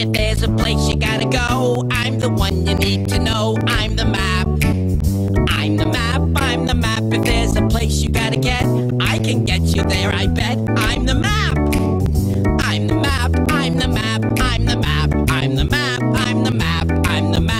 If there's a place you gotta go, I'm the one you need to know. I'm the map. I'm the map, I'm the map. If there's a place you gotta get, I can get you there, I bet. I'm the map. I'm the map, I'm the map, I'm the map, I'm the map, I'm the map, I'm the map.